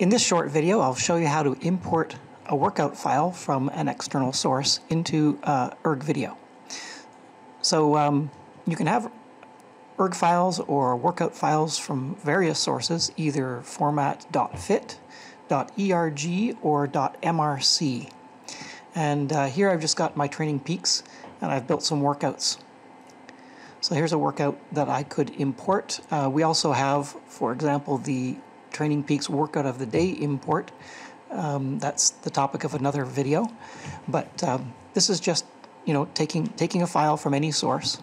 In this short video, I'll show you how to import a workout file from an external source into uh, ErgVideo. So um, you can have erg files or workout files from various sources, either format .fit, .erg, or .mrc. And uh, here I've just got my TrainingPeaks and I've built some workouts. So here's a workout that I could import. Uh, we also have, for example, the TrainingPeaks Workout of the Day import. Um, that's the topic of another video. But um, this is just, you know, taking, taking a file from any source.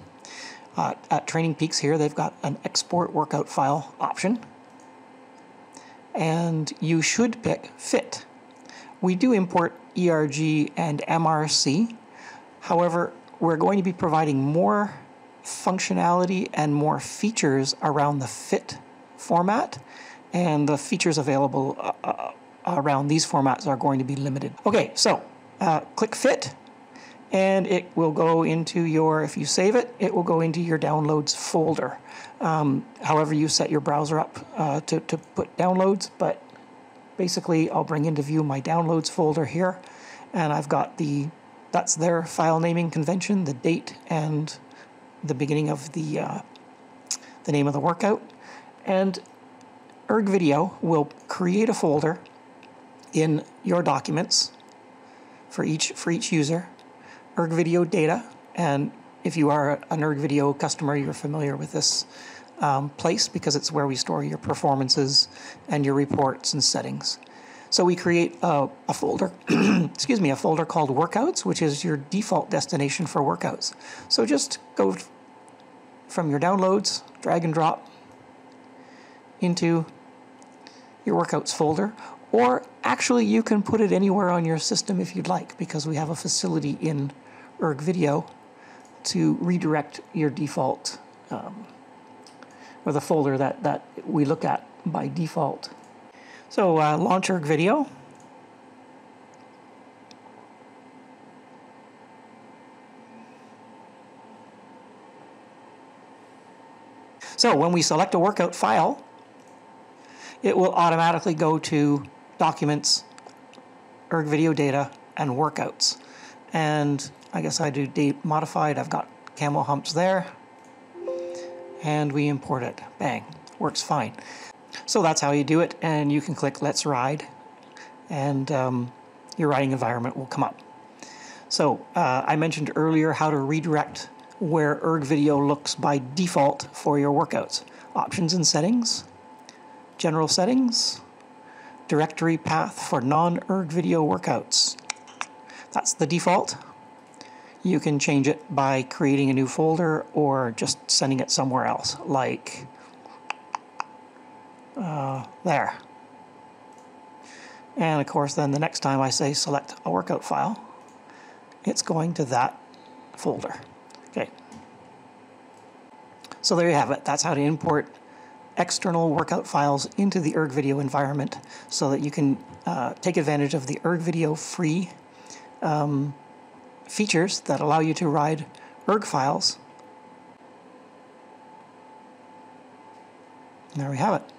Uh, at TrainingPeaks here, they've got an export workout file option. And you should pick fit. We do import ERG and MRC. However, we're going to be providing more functionality and more features around the fit format and the features available uh, uh, around these formats are going to be limited. Okay, so uh, click fit and it will go into your, if you save it, it will go into your downloads folder. Um, however you set your browser up uh, to, to put downloads, but basically I'll bring into view my downloads folder here and I've got the, that's their file naming convention, the date and the beginning of the, uh, the name of the workout. And ErgVideo will create a folder in your documents for each for each user, ErgVideo data, and if you are an ErgVideo customer, you're familiar with this um, place because it's where we store your performances and your reports and settings. So we create a, a folder, excuse me, a folder called Workouts, which is your default destination for workouts. So just go from your downloads, drag and drop into your workouts folder, or actually you can put it anywhere on your system if you'd like, because we have a facility in ErgVideo to redirect your default, um, or the folder that, that we look at by default. So uh, launch ErgVideo. So when we select a workout file, it will automatically go to Documents, ErgVideo Data, and Workouts. And I guess I do modified. I've got camel humps there. And we import it. Bang. Works fine. So that's how you do it. And you can click Let's Ride. And um, your riding environment will come up. So uh, I mentioned earlier how to redirect where ErgVideo looks by default for your workouts. Options and settings, general settings, directory path for non-ErgVideo workouts. That's the default. You can change it by creating a new folder or just sending it somewhere else, like uh, there. And of course, then the next time I say select a workout file, it's going to that folder. Okay. So there you have it. That's how to import external workout files into the ErgVideo environment so that you can uh, take advantage of the ErgVideo free um, features that allow you to ride Erg files. There we have it.